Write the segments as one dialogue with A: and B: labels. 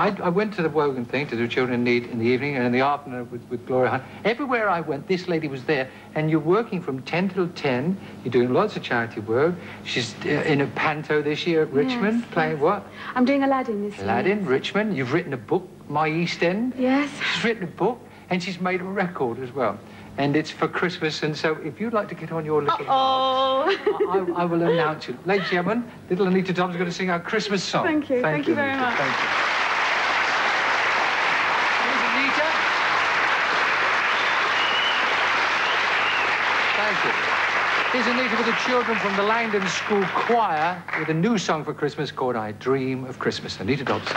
A: I, I, went to the Wogan thing to do Children in Need in the evening and in the afternoon with, with Gloria Hunt. Everywhere I went, this lady was there. And you're working from 10 till 10. You're doing lots of charity work. She's uh, in a panto this year at Richmond,
B: yes,
A: playing
B: yes.
A: what?
B: I'm doing Aladdin this
A: Aladdin,
B: year.
A: Aladdin, Richmond. You've written a book, My East End.
B: Yes.
A: She's written a book and she's made a record as well and it's for Christmas. And so if you'd like to get on your little...
B: Oh.
A: I, I, will announce it. Ladies and gentlemen, little Anita Dobbs is going to sing our Christmas song.
B: Thank you. Thank, Thank you, very
A: Anita.
B: much.
A: Thank you. Here's Anita. Thank. Here's Anita with the children from the Langdon School Choir with a new song for Christmas called I Dream of Christmas. Anita Dobson.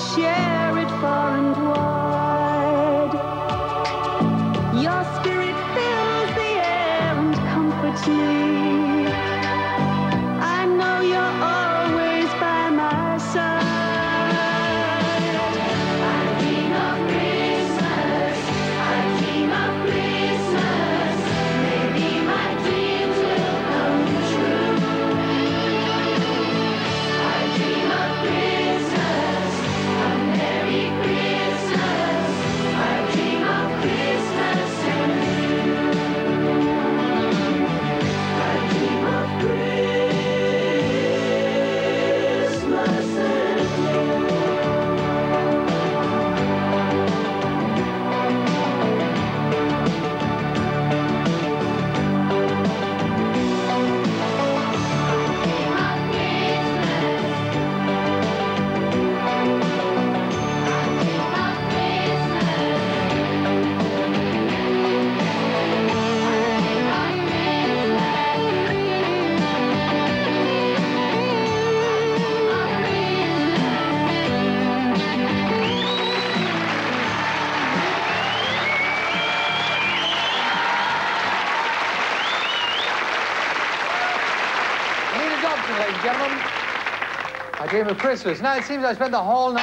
C: share it far and wide. Your spirit fills the air and comforts me.
A: Ladies and gentlemen. I dream of Christmas. Now it seems I spent the whole night.